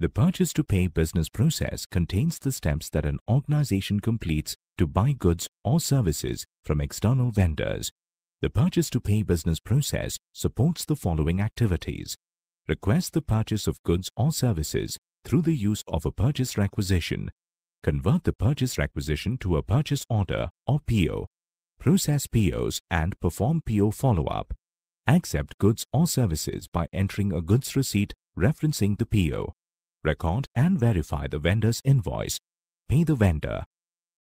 The purchase to pay business process contains the steps that an organization completes to buy goods or services from external vendors. The purchase to pay business process supports the following activities. Request the purchase of goods or services through the use of a purchase requisition. Convert the purchase requisition to a purchase order or PO. Process POs and perform PO follow-up. Accept goods or services by entering a goods receipt referencing the PO record and verify the vendor's invoice, pay the vendor